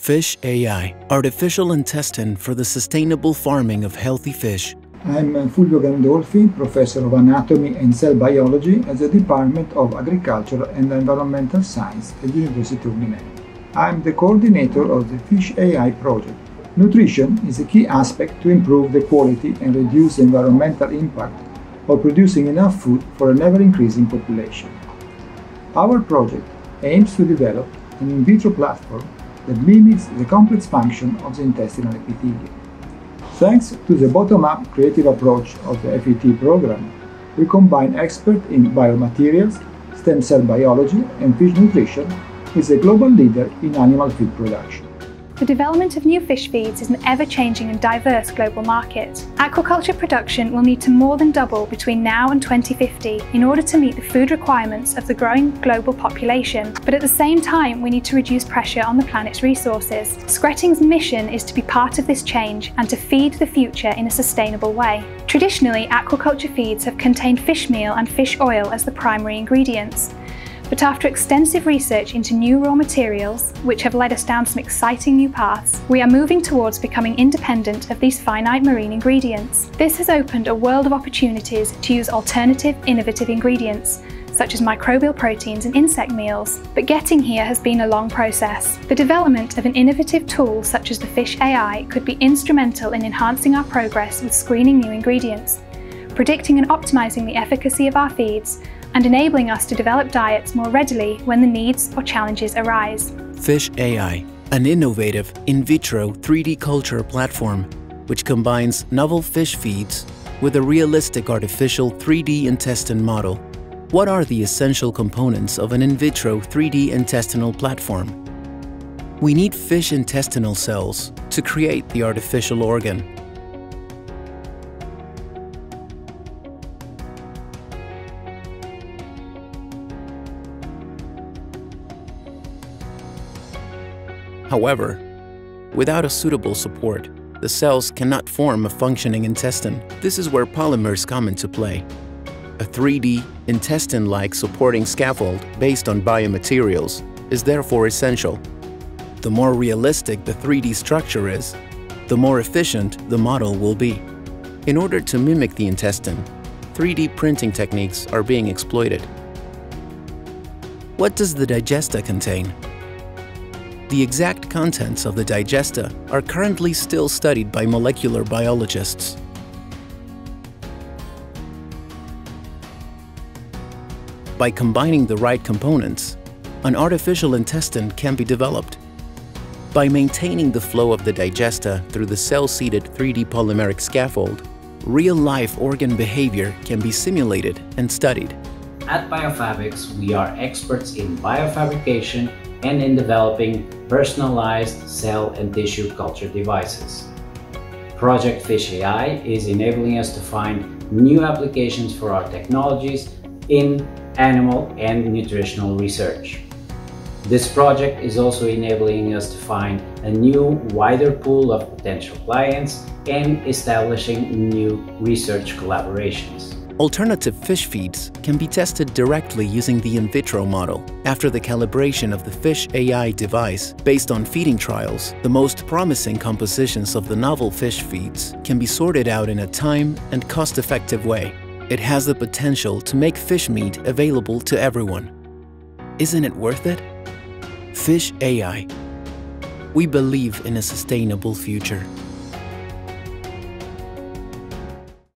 Fish AI, artificial intestine for the sustainable farming of healthy fish. I'm Fulvio Gandolfi, professor of anatomy and cell biology at the Department of Agricultural and Environmental Science at the University of Milan. I'm the coordinator of the Fish AI project. Nutrition is a key aspect to improve the quality and reduce the environmental impact of producing enough food for an ever-increasing population. Our project aims to develop an in vitro platform that mimics the complex function of the intestinal epithelium. Thanks to the bottom-up creative approach of the FET program, we combine experts in biomaterials, stem cell biology, and fish nutrition with a global leader in animal feed production. The development of new fish feeds is an ever-changing and diverse global market. Aquaculture production will need to more than double between now and 2050 in order to meet the food requirements of the growing global population. But at the same time, we need to reduce pressure on the planet's resources. Skretting's mission is to be part of this change and to feed the future in a sustainable way. Traditionally, aquaculture feeds have contained fish meal and fish oil as the primary ingredients. But after extensive research into new raw materials, which have led us down some exciting new paths, we are moving towards becoming independent of these finite marine ingredients. This has opened a world of opportunities to use alternative, innovative ingredients, such as microbial proteins and insect meals. But getting here has been a long process. The development of an innovative tool such as the Fish AI could be instrumental in enhancing our progress with screening new ingredients, predicting and optimizing the efficacy of our feeds, and enabling us to develop diets more readily when the needs or challenges arise. Fish AI, an innovative in vitro 3D culture platform which combines novel fish feeds with a realistic artificial 3D intestine model. What are the essential components of an in vitro 3D intestinal platform? We need fish intestinal cells to create the artificial organ However, without a suitable support, the cells cannot form a functioning intestine. This is where polymers come into play. A 3D, intestine-like supporting scaffold based on biomaterials is therefore essential. The more realistic the 3D structure is, the more efficient the model will be. In order to mimic the intestine, 3D printing techniques are being exploited. What does the digesta contain? The exact contents of the digesta are currently still studied by molecular biologists. By combining the right components, an artificial intestine can be developed. By maintaining the flow of the digesta through the cell-seeded 3D polymeric scaffold, real-life organ behavior can be simulated and studied. At Biofabics, we are experts in biofabrication and in developing personalized cell and tissue culture devices. Project Fish AI is enabling us to find new applications for our technologies in animal and nutritional research. This project is also enabling us to find a new, wider pool of potential clients and establishing new research collaborations. Alternative fish feeds can be tested directly using the in vitro model. After the calibration of the Fish AI device based on feeding trials, the most promising compositions of the novel fish feeds can be sorted out in a time and cost-effective way. It has the potential to make fish meat available to everyone. Isn't it worth it? Fish AI. We believe in a sustainable future.